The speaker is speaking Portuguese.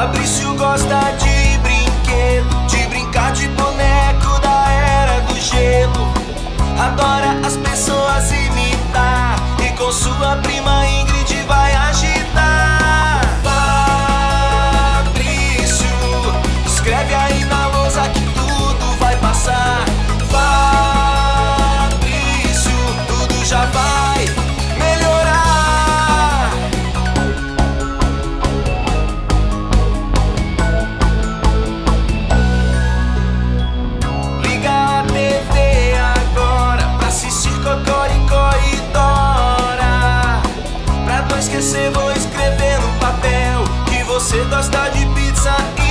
Fabrício gosta de brinquedo. você vou escrever no papel que você gosta de pizza e